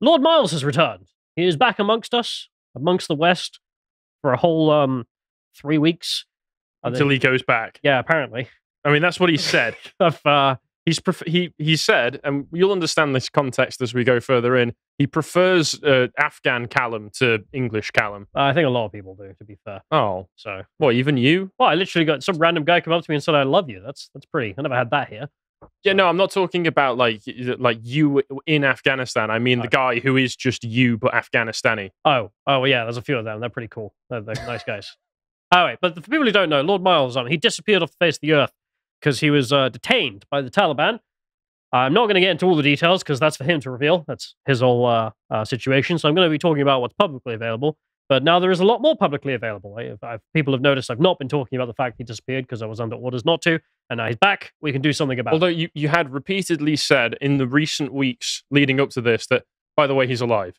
Lord Miles has returned. He is back amongst us, amongst the West, for a whole um three weeks. Until he goes back. yeah, apparently. I mean, that's what he said. Of uh, He's pref- he he said, and you'll understand this context as we go further in. He prefers uh, Afghan Callum to English Callum. I think a lot of people do, to be fair. Oh, So, what? Even you? well, I literally got some random guy come up to me and said, "I love you." That's that's pretty. I never had that here. Yeah, no, I'm not talking about like like you in Afghanistan. I mean the guy who is just you but Afghanistani. Oh, oh yeah, there's a few of them. They're pretty cool. They're, they're nice guys. All right, but for people who don't know, Lord Miles, um, he disappeared off the face of the earth because he was uh, detained by the Taliban. I'm not going to get into all the details because that's for him to reveal. That's his whole uh, uh, situation. So I'm going to be talking about what's publicly available. But now there is a lot more publicly available. I, I've, people have noticed I've not been talking about the fact he disappeared because I was under orders not to, and now he's back. We can do something about it. Although you, you had repeatedly said in the recent weeks leading up to this that, by the way, he's alive.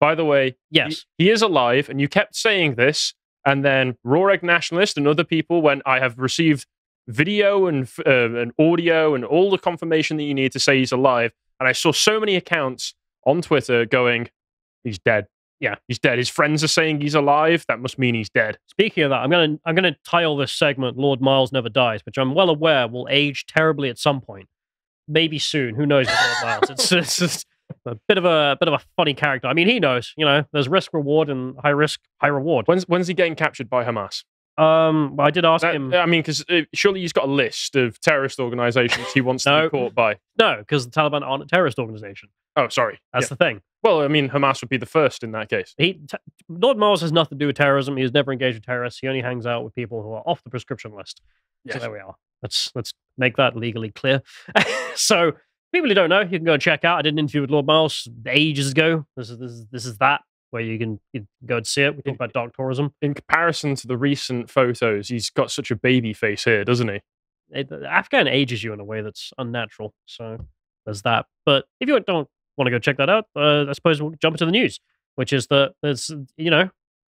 By the way, Yes. he, he is alive, and you kept saying this, and then Raw Egg Nationalist and other people, when I have received video and uh, and audio and all the confirmation that you need to say he's alive, and I saw so many accounts on Twitter going, "He's dead." Yeah. he's dead. His friends are saying he's alive. That must mean he's dead. Speaking of that, I'm gonna I'm gonna title this segment "Lord Miles Never Dies," which I'm well aware will age terribly at some point, maybe soon. Who knows with Lord Miles? It's, it's just a bit of a bit of a funny character. I mean, he knows. You know, there's risk reward and high risk high reward. When's when's he getting captured by Hamas? Um, but I did ask That- him. I mean, because uh, surely he's got a list of terrorist organizations he wants to No. be caught by. No, because the Taliban aren't a terrorist organization. Oh, sorry. That's Yeah. the thing. Well, I mean, Hamas would be the first in that case. He t- Lord Miles has nothing to do with terrorism. He's never engaged with terrorists. He only hangs out with people who are off the prescription list. So there we are. Let's let's make that legally clear. so people who don't know, you can go and check out. I did an interview with Lord Miles ages ago. This is this is this is that where you can, you can go and see it. We talk about dark tourism. In comparison to the recent photos, he's got such a baby face here, doesn't he? It, Afghan ages you in a way that's unnatural. So there's that. But if you don't want to go check that out, uh, I suppose we'll jump into the news, which is that there's you know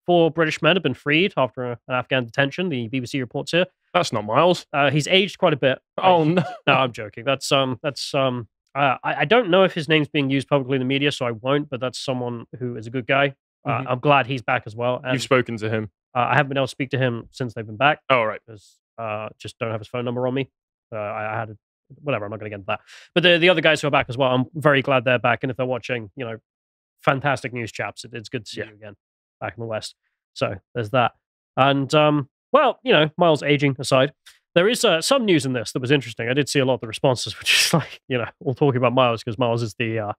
four British men have been freed after an Afghan detention. The BBC reports here. That's not Miles. Uh, he's aged quite a bit. Oh no! no, I'm joking. That's um, that's um, uh, I, I don't know if his name's being used publicly in the media, so I won't. But that's someone who is a good guy. Uh, Mhm. I'm glad he's back as well. And You've spoken to him. uh, I haven't been able to speak to him since they've been back Oh right. because uh, just don't have his phone number on me. Uh, I, I had a, whatever. I'm not going to get into that. But the the other guys who are back as well, I'm very glad they're back. And if they're watching, you know, fantastic news, chaps. It, it's good to see Yeah. you again back in the West. So there's that. And um, well, you know, Miles aging aside, there is uh, some news in this that was interesting. I did see a lot of the responses, which is like, you know, all talking about Miles because Miles is the uh,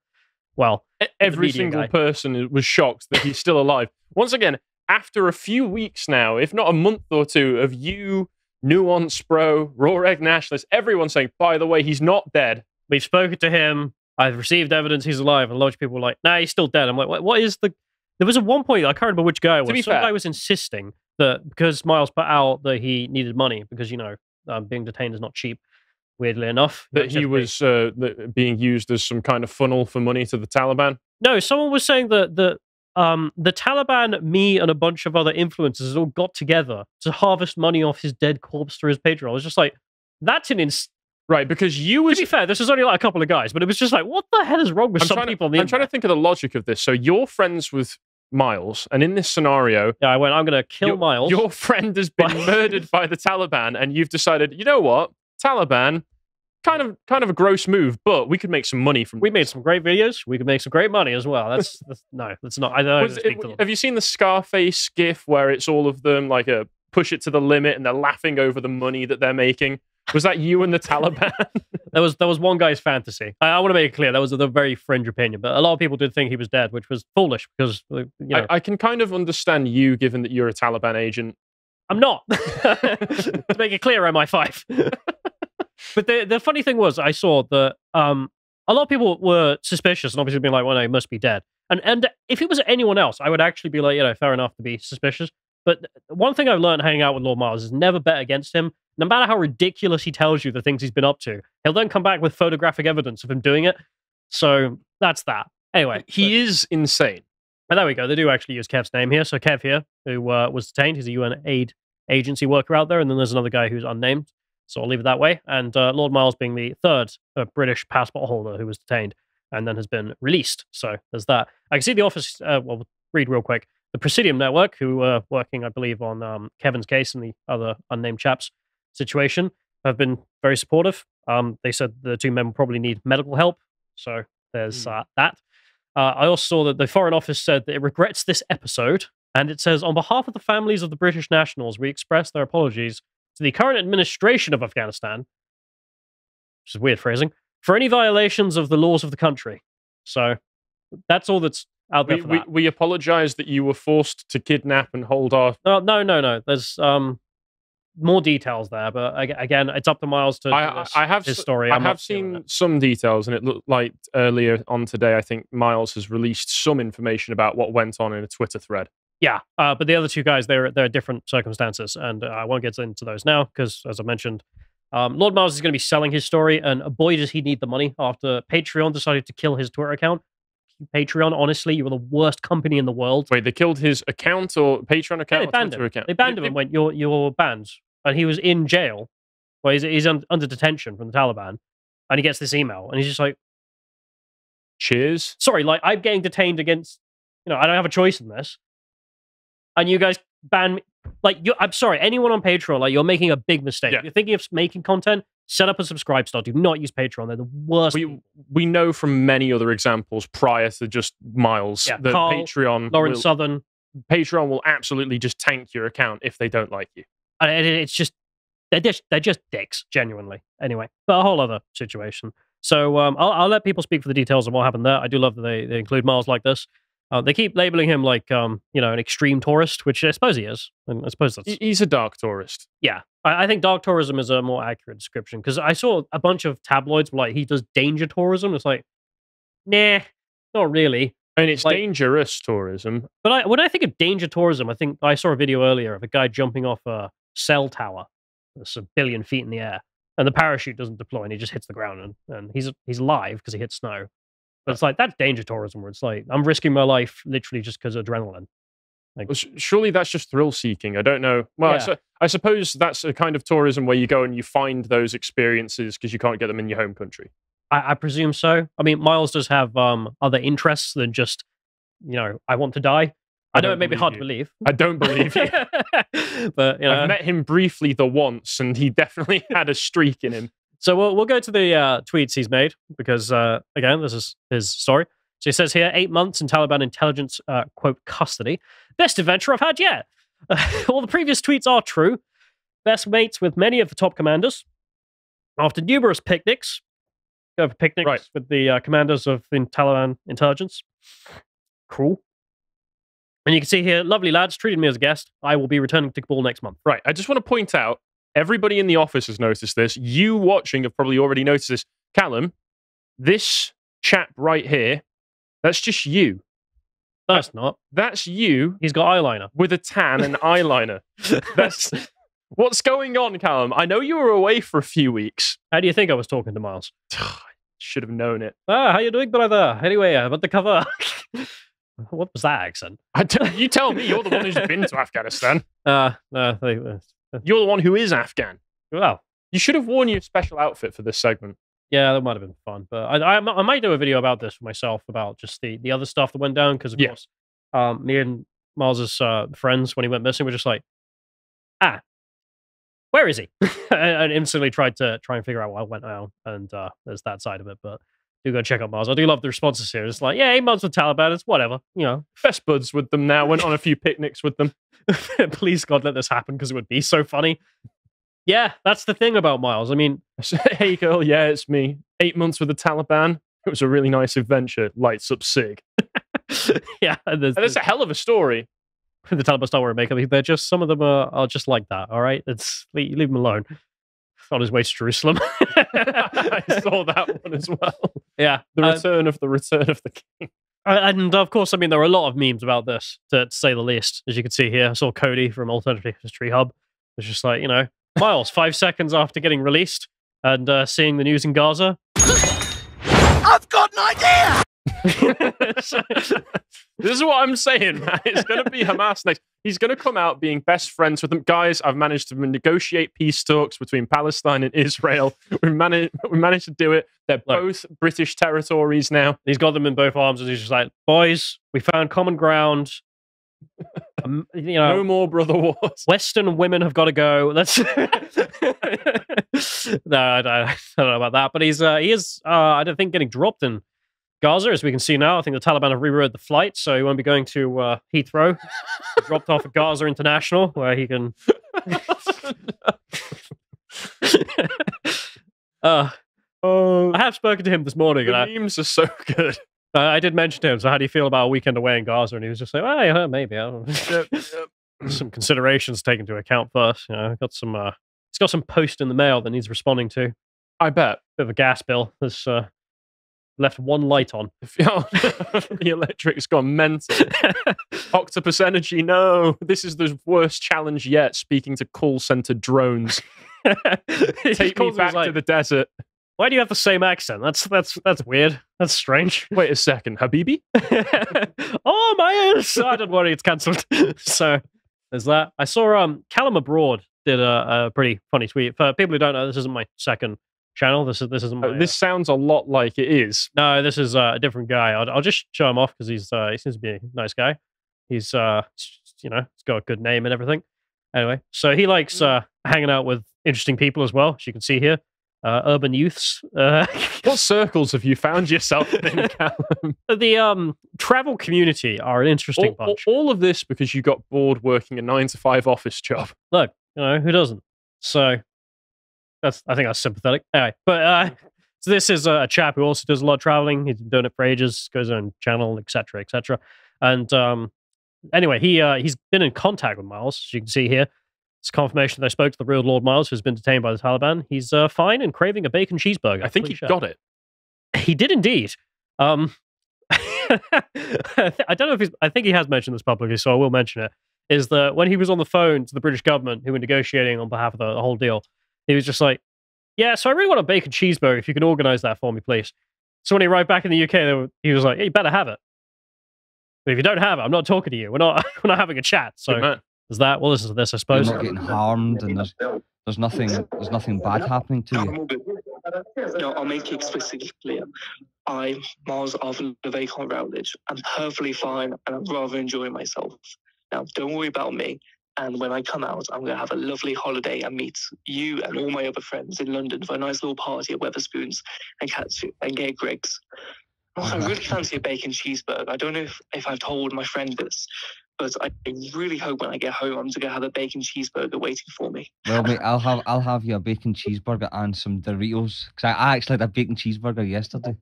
well, Every media single guy. person was shocked that he's still alive. Once again, after a few weeks now, if not a month or two, of you, Nuance Bro, Raw Egg Nationalist, everyone saying, by the way, he's not dead. we've spoken to him. I've received evidence he's alive, and a lot of people were like, "Nah, he's still dead." I'm like, "What? What is the?" There was at one point I can't remember which guy it was. be Some fair- guy was insisting that because Miles put out that he needed money because you know um, being detained is not cheap. Weirdly enough, That he was uh, being used as some kind of funnel for money to the Taliban. no. Someone was saying that the um the Taliban, me, and a bunch of other influencers all got together to harvest money off his dead corpse through his Patreon. I was just like, that's an ins. Right, because you To was be fair, this was only like a couple of guys, but it was just like, what the hell is wrong with I'm some trying, people? on to, the I'm trying to think of the logic of this. So you're friends with Miles, and in this scenario, Yeah, I went. I'm going to kill your, Miles. your friend has been murdered by the Taliban, and you've decided, you know what, Taliban, kind of, kind of a gross move, but we could make some money from. We this." made some great videos. We could make some great money as well. That's, that's no, that's not. I don't it- have you seen the Scarface gif where it's all of them like a push it to the limit, and they're laughing over the money that they're making? Was that you and the Taliban? There was there was one guy's fantasy. I, I want to make it clear that was a very fringe opinion, but a lot of people did think he was dead, which was foolish because uh, you know I, I can kind of understand you, given that you're a Taliban agent. I'm not. to make it clear, I'm I5. but the the funny thing was, I saw that um, a lot of people were suspicious and obviously being like, "Well, no, he must be dead." And and if it was anyone else, I would actually be like, you know, fair enough to be suspicious. But one thing I've learned hanging out with Lord Miles is never bet against him. No matter how ridiculous he tells you the things he's been up to, he'll then come back with photographic evidence of him doing it. So that's that. Anyway, He is insane. but there we go. They do actually use Kev's name here. So Kev here, who uh, was detained, he's a UN aid agency worker out there, and then there's another guy who's unnamed. So I'll leave it that way. And uh, Lord Miles being the third uh, British passport holder who was detained. and then has been released. So there's that. I can see the office. Uh, well, read real quick. The Presidium Network, who were working, I believe, on um, Kevin's case and the other unnamed chap's situation, have been very supportive. Um, they said the two men will probably need medical help. So there's Mm. uh, that. Uh, I also saw that the Foreign Office said that it regrets this episode, and it says, on behalf of the families of the British nationals, we express their apologies to the current administration of Afghanistan, which is weird phrasing, for any violations of the laws of the country. So that's all that's out there We, for we, that. we apologize that you were forced to kidnap and hold our. No, no, no, no. There's um more details there, but again, it's up to Miles to. I, I, this, I have his story. I I'm not have seen some details, and it looked like earlier on today. I think Miles has released some information about what went on in a Twitter thread. Yeah, uh, but the other two guys, they're they're different circumstances, and uh, I won't get into those now because, as I mentioned, um, Lord Miles is going to be selling his story, and boy, does he need the money after Patreon decided to kill his Twitter account. Patreon, honestly, you were the worst company in the world. Wait, they killed his account or Patreon account they banned him. account? They banned him and went, "You're you're banned," and he was in jail. Well, he's he's un- under detention from the Taliban, and he gets this email, and he's just like, Cheers. sorry, like I'm getting detained against, you know, I don't have a choice in this. And you guys ban me. Like, you, I'm sorry, anyone on Patreon, like, you're making a big mistake. Yeah. If you're thinking of making content, set up a subscribe star. Do not use Patreon. They're the worst. We we know from many other examples prior to just Miles Yeah, that Carl, Patreon Lawrence will, Southern. Patreon will absolutely just tank your account if they don't like you. And it's just, they're just, they're just dicks, genuinely. Anyway, but a whole other situation. So um, I'll, I'll let people speak for the details of what happened there. I do love that they, they include Miles like this. Uh, they keep labeling him like, um, you know, an extreme tourist, which I suppose he is. And I suppose that's He's a dark tourist. Yeah, I, I think dark tourism is a more accurate description because I saw a bunch of tabloids like he does danger tourism. It's like, nah, not really. And it's Like- dangerous tourism. But I, when I think of danger tourism, I think I saw a video earlier of a guy jumping off a cell tower that's a billion feet in the air, and the parachute doesn't deploy, and he just hits the ground, and, and he's he's alive because he hit snow. But it's like that's danger tourism, where it's like I'm risking my life literally just because of adrenaline. Like, Surely that's just thrill seeking. I don't know. Well, I, su- I suppose that's a kind of tourism where you go and you find those experiences because you can't get them in your home country. I, I presume so. I mean, Miles does have um, other interests than just, you know, I want to die. I, know it may be hard you. to believe, I don't believe you. but you know. I've met him briefly the once, and he definitely had a streak in him. So we'll we'll go to the uh, tweets he's made because uh, again, this is his story. So he says here, eight months in Taliban intelligence uh, quote custody, best adventure I've had yet. all the previous tweets are true. Best mates with many of the top commanders. After numerous picnics, go for picnics Right. with the uh, commanders of the Taliban intelligence. Cool. And you can see here, lovely lads, treated me as a guest. I will be returning to Kabul next month. Right. I just want to point out everybody in the office has noticed this. You watching have probably already noticed this. Callum, this chap right here, that's just you. That's not. That's you He's got eyeliner. with a tan and eyeliner. That's what's going on, Callum. I know you were away for a few weeks. How do you think I was talking to Miles? Should have known it. Ah, how you doing, brother? Anyway, I'm at the cover. what was that accent? T- you tell me. You're the one who's been to Afghanistan. Uh, they, uh, You're the one who is Afghan. well, You should have worn your special outfit for this segment. yeah, that might have been fun. But I, I, I might do a video about this for myself about just the, the other stuff that went down because, of Yeah. course, um, me and Miles's uh, friends, when he went missing, were just like, ah, where is he? and, and instantly tried to try and figure out what went on. And uh, there's that side of it. But do go check out Miles. I do love the responses here. It's like, yeah, eight months with Taliban. It's whatever. You know, Best buds with them now. Went on a few picnics with them. please God, let this happen because it would be so funny. Yeah, that's the thing about Miles. I mean, hey girl, yeah, it's me. Eight months with the Taliban. It was a really nice adventure. Lights up sig. yeah, and there's, And that's a hell of a story. the Taliban Star Wars makeup. They're just some of them are, are just like that. All right, it's leave, leave them alone. On his way to Jerusalem. I saw that one as well. Yeah, The uh, return of the return of the king. and of course, I mean there are a lot of memes about this, to, to say the least. As you can see here, I saw Cody from Alternative History Hub. It's just like you know, Miles, five seconds after getting released and uh, seeing the news in Gaza. I've got an idea! This is what I'm saying, man. It's going to be Hamas next. He's going to come out being best friends with them. Guys, I've managed to negotiate peace talks between Palestine and Israel. We managed, we managed to do it. They're Look. both British territories now. he's got them in both arms, and he's just like, "Boys, we found common ground. Um, you know, No more brother wars. Western women have got to go. That's no, I don't, I don't know about that, but he's uh, he is uh, I don't think getting dropped in Gaza, as we can see now. I think the Taliban have rerouted the flight, so he won't be going to uh, Heathrow. dropped off at Gaza International, where he can. uh, Oh, I have spoken to him this morning, and the I, memes are so good. uh, I did mention to him. So, how do you feel about a weekend away in Gaza? And he was just like, "Well, yeah, maybe." I don't know. Yep, yep. some considerations taken into account first. You know, got some. Uh, he's got some post in the mail that needs responding to. I bet. Bit of a gas bill. Has uh, left one light on. The electric's gone mental. Octopus Energy, no. This is the worst challenge yet. Speaking to call center drones. Take me back like, to the desert. Why do you have the same accent? That's that's that's weird. That's strange. Wait a second, Habibi? oh my ears! Oh, don't worry, it's cancelled. so there's that. I saw um Callum abroad did a, a pretty funny tweet. For people who don't know, this isn't my second channel. This is this isn't my. Uh, this sounds a lot like it is. No, this is uh, a different guy. I'll, I'll just show him off because he's uh, he seems to be a nice guy. He's uh, you know, he's got a good name and everything. Anyway, so he likes uh, hanging out with interesting people as well, as you can see here. Uh, urban youths. Uh, What circles have you found yourself in, Callum? the um travel community are an interesting all- bunch. all of this because you got bored working a nine to five office job. Look, you know who doesn't? So that's I think that's sympathetic. Anyway, but uh, so this is a chap who also does a lot of traveling. He's been doing it for ages. Goes on channel, etc., etc. And um, anyway, he uh, he's been in contact with Miles, as you can see here. It's confirmation that I spoke to the real Lord Miles, who's been detained by the Taliban. He's uh, fine and craving a bacon cheeseburger. I think he shit. got it. He did indeed. Um, I don't know if he's. I think he has mentioned this publicly, so I will mention it. Is that when he was on the phone to the British government, who were negotiating on behalf of the, the whole deal, he was just like, "Yeah, so I really want a bacon cheeseburger. If you can organise that for me, please." So when he arrived back in the UK, they were, he was like, "Yeah, you better have it. But if you don't have it, I'm not talking to you. We're not. We're not having a chat." So man. there's that. Well, listen to this, I You're suppose. not getting harmed, and there's there's nothing there's nothing bad happening to you. No, I'll make it explicitly clear. I'm Miles Arthur Vacant Routledge. I'm perfectly fine and I'm rather enjoying myself. Now, don't worry about me. And when I come out, I'm going to have a lovely holiday and meet you and all my other friends in London for a nice little party at Wetherspoons and catch and get Greggs. Also, I really fancy a bacon cheeseburger. I don't know if, if I've told my friend this, but I really hope when I get home, I'm going to have a bacon cheeseburger waiting for me. Well, mate, I'll have I'll have you a bacon cheeseburger and some Doritos because I, I actually had a bacon cheeseburger yesterday.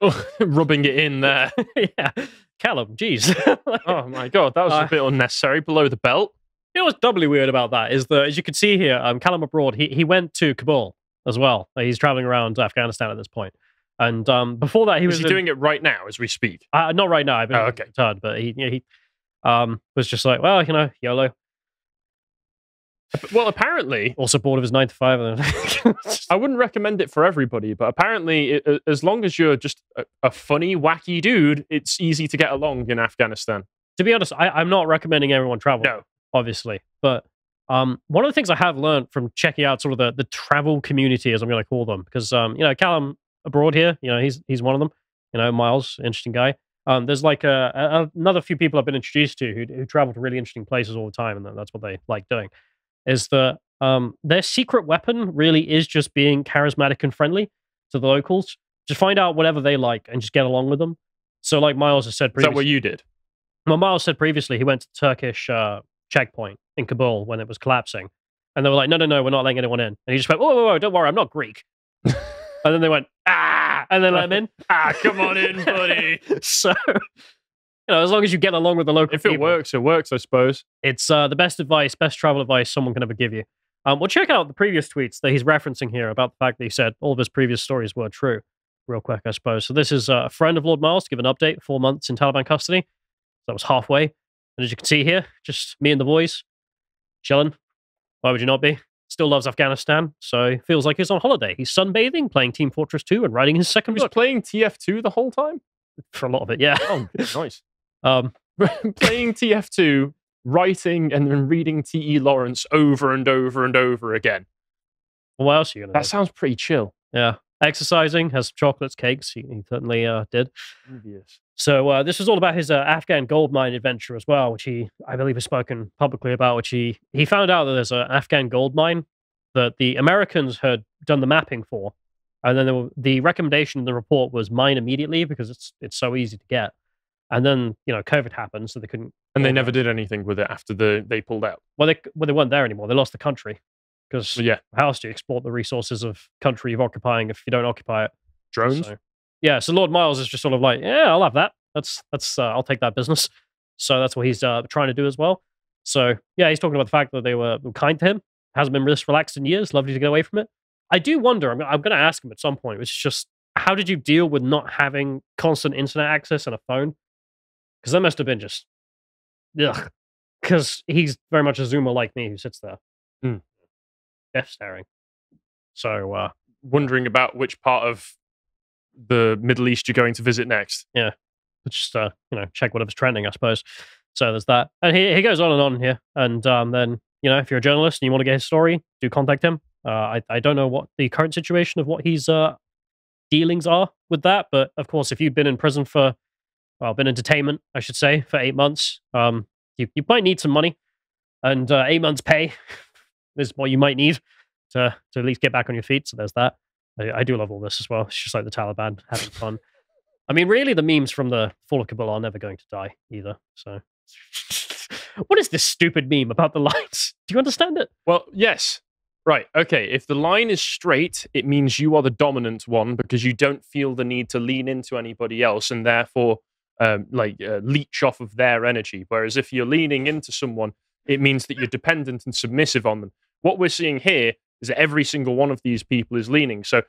Rubbing it in there. yeah, Callum, jeez. Oh my god, that was Uh, a bit unnecessary. Below the belt. You know what's doubly weird about that is that, as you can see here, um, Callum abroad, he, he went to Kabul as well. He's traveling around Afghanistan at this point. And um, before that, he was was he in- doing it right now as we speak? Uh, not right now. I've been Oh, okay. returned, but he, he um, was just like, well, you know, YOLO. Well, apparently, Also bored of his nine to five. I wouldn't recommend it for everybody, but apparently, it, as long as you're just a, a funny, wacky dude, it's easy to get along in Afghanistan. to be honest, I, I'm not recommending everyone travel. No. obviously, but um, one of the things I have learned from checking out sort of the, the travel community, as I'm going to call them, because um, you know, Callum abroad here, you know, he's he's one of them. You know, Miles, interesting guy. Um, there's like a, a, another few people I've been introduced to who, who travel to really interesting places all the time, and that's what they like doing. Is that um, their secret weapon really is just being charismatic and friendly to the locals. Just find out whatever they like and just get along with them. So, like Miles has said Is previously, that what you did? well, Miles said previously he went to the Turkish uh, checkpoint in Kabul when it was collapsing, and they were like, "No, no, no, we're not letting anyone in." And he just went, "Whoa, whoa, whoa! Don't worry, I'm not Greek." and then they went, "Ah!" and then let him in. Ah, come on in, buddy. so, you know, as long as you get along with the local if it people, works, it works, I suppose. it's uh, the best advice, best travel advice someone can ever give you. Um, well, check out the previous tweets that he's referencing here about the fact that he said all of his previous stories were true. Real quick, I suppose. So this is uh, a friend of Lord Miles to give an update. Four months in Taliban custody. That was halfway. And as you can see here, just me and the boys chilling. Why would you not be? still loves Afghanistan, so feels like he's on holiday. He's sunbathing, playing Team Fortress 2, and writing his He second was book playing TF2 the whole time. for a lot of it. Yeah. Oh, nice. Um, playing TF2, writing and then reading T.E. Lawrence over and over and over again. what else are you gonna That do? sounds pretty chill. Yeah. Exercising, has chocolates, cakes. He, he certainly uh, did. So uh, this was all about his uh, Afghan gold mine adventure as well, which he, I believe, has spoken publicly about. Which he he found out that there's an Afghan gold mine that the Americans had done the mapping for, and then there were, the recommendation in the report was mine immediately because it's it's so easy to get. And then you know COVID happened, so they couldn't. And they never did anything with it after the they pulled out. Well, they well they weren't there anymore. They lost the country because yeah, how else do you exploit the resources of country you're occupying if you don't occupy it? drones. So, yeah, so Lord Miles is just sort of like, yeah, I'll have that. That's that's uh, I'll take that business. So that's what he's uh, trying to do as well. So yeah, he's talking about the fact that they were were kind to him. Hasn't been this relaxed in years. Lovely to get away from it. I do wonder. I'm, I'm going to ask him at some point. It's just how did you deal with not having constant internet access and a phone? Because that must have been just, ugh. Because he's very much a zoomer like me who sits there, Hmm. death staring. So uh, Wondering about which part of the Middle East you're going to visit next. Yeah, just uh, you know check whatever's trending, I suppose. So there's that, and he he goes on and on here, and um, then you know if you're a journalist and you want to get his story, do contact him. Uh, I I don't know what the current situation of what his uh dealings are with that, but of course, if you've been in prison for well, been in detainment, I should say, for eight months, um, you you might need some money, and uh, eight months' pay is what you might need to to at least get back on your feet. So there's that. I, I do love all this as well. It's just like the Taliban having fun. I mean, really, the memes from the Fall of Kabul are never going to die either. So, what is this stupid meme about the lights? Do you understand it? Well, yes. Right. Okay. If the line is straight, it means you are the dominant one because you don't feel the need to lean into anybody else and therefore, um, like, uh, leech off of their energy. Whereas if you're leaning into someone, it means that you're dependent and submissive on them. What we're seeing here is that every single one of these people is leaning. So,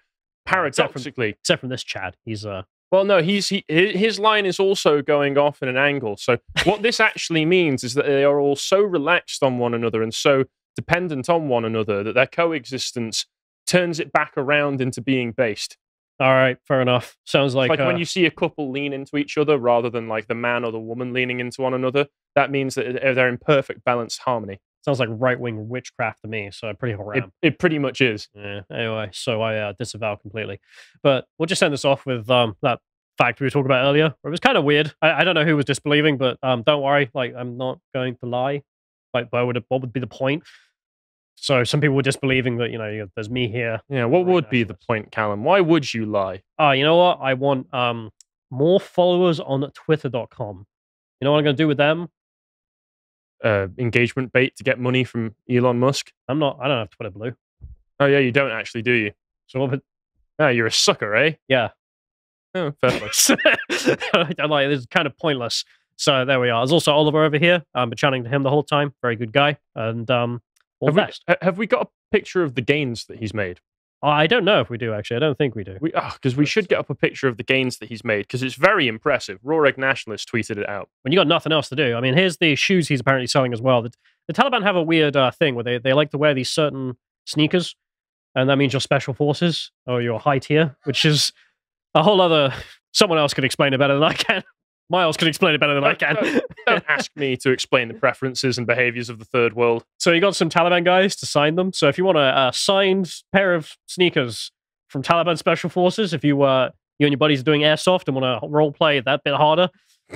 paradoxically, Except from this Chad, he's uh, well, no, he's he, his line is also going off in an angle. So what this actually means is that they are all so relaxed on one another and so dependent on one another that their coexistence turns it back around into being based. All right, fair enough. Sounds like, Like, uh, when you see a couple lean into each other rather than like the man or the woman leaning into one another, that means that they're in perfect balanced harmony. sounds like right wing witchcraft to me. So pretty It, haram. it pretty much is. Yeah. Anyway, so I uh, disavow completely. But we'll just end this off with um that fact we were talking about earlier. It was kind of weird. I, I don't know who was disbelieving, but um don't worry. Like I'm not going to lie. Like what would what would be the point? So some people were disbelieving that you know there's me here. Yeah. What would be the point, Callum? Why would you lie? Oh, you know what? I want um more followers on Twitter.com. You know what I'm going to do with them? Uh, engagement bait to get money from Elon Musk? I'm not. I don't have Twitter Blue. Oh yeah, you don't actually, do you? So what? Oh, you're a sucker, eh? Yeah. Oh, fair play. I'm like, it's kind of pointless. So there we are. There's also Oliver over here. I've been chatting to him the whole time. Very good guy. And um, have, we, have we got a picture of the gains that he's made? I don't know if we do actually. I don't think we do. We because we should get up a picture of the gains that he's made because it's very impressive. Raw Egg Nationalist tweeted it out. When you got nothing else to do. I mean, here's the shoes he's apparently selling as well. The, the Taliban have a weird uh, thing where they, they like to wear these certain sneakers, and that means you're special forces or you're high tier, which is a whole other. Someone else could explain it better than I can. Miles can explain it better than I can. Don't ask me to explain the preferences and behaviors of the third world. So you got some Taliban guys to sign them. So if you want a, uh signed pair of sneakers from Taliban Special Forces, if you uh you and your buddies are doing airsoft and want to role play that bit harder,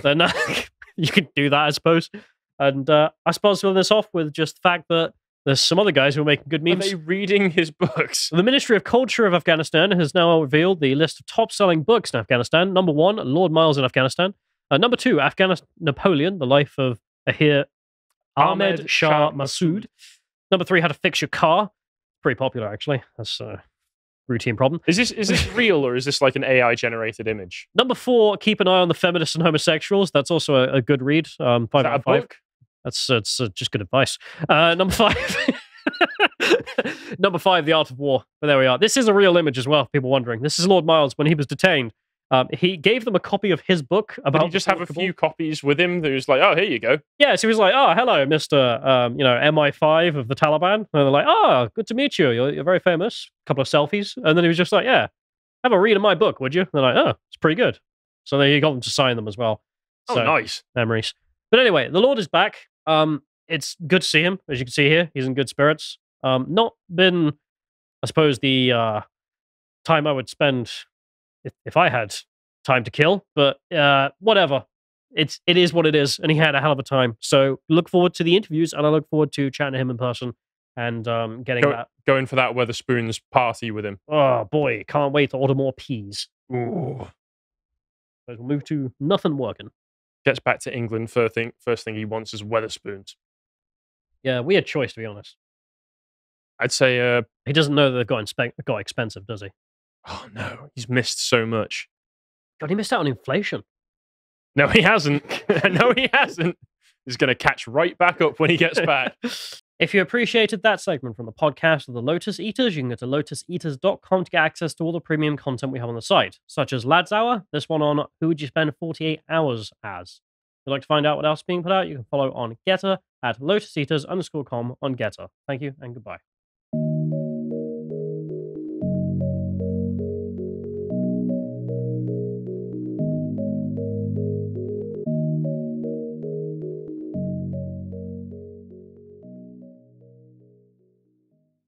then uh, you can do that, I suppose. And uh, I suppose we'll this off with just the fact that there's some other guys who are making good Are memes. they reading his books? The Ministry of Culture of Afghanistan has now revealed the list of top selling books in Afghanistan. Number one, Lord Miles in Afghanistan. Uh, number two, Afghanistan Napoleon, the life of Ahir Ahmed Ahmed Shah Massoud. Number three, How to Fix Your Car. Pretty popular, actually. That's a routine problem. Is this is this real or is this like an AI generated image? Number four, Keep an Eye on the Feminists and Homosexuals. That's also a, a good read. Um, five out of five. book? That's that's uh, just good advice. Uh, number five. number five, The Art of War. But there we are. This is a real image as well. People wondering. This is Lord Miles when he was detained Um, he gave them a copy of his book about. Did he just have a few copies with him? That was like, oh, here you go. Yeah, so he was like, "Oh, hello, Mister, um, you know, MI5 of the Taliban." And they're like, "Oh, good to meet you. You're, you're very famous." A couple of selfies, and then he was just like, "Yeah, have a read of my book, would you?" And they're like, "Oh, it's pretty good." So then he got them to sign them as well. Oh, So, nice. memories. But anyway, the Lord is back. Um, it's good to see him, as you can see here. He's in good spirits. Um, not been, I suppose, the uh, time I would spend if, if I had time to kill, but uh, whatever. It's it is what it is, and he had a hell of a time. So look forward to the interviews, and I look forward to chatting to him in person and um, getting Go- that. Going for that Wetherspoons party with him. Oh boy, can't wait to order more peas. Ooh. We'll move to nothing working. Gets back to England. First thing, first thing he wants is Wetherspoons. Yeah, weird choice to be honest. I'd say, uh, He doesn't know that they've got, inspe- got expensive, does he? Oh no, he's missed so much. God, he missed out on inflation. No, he hasn't. no, he hasn't. He's going to catch right back up when he gets back. If you appreciated that segment from the podcast of the Lotus Eaters, you can go to lotuseaters.com to get access to all the premium content we have on the site, such as Lads Hour, this one on Who Would You Spend 48 Hours As. If you'd like to find out what else is being put out, you can follow on GETTR at lotuseaters underscore com on GETTR. Thank you and goodbye.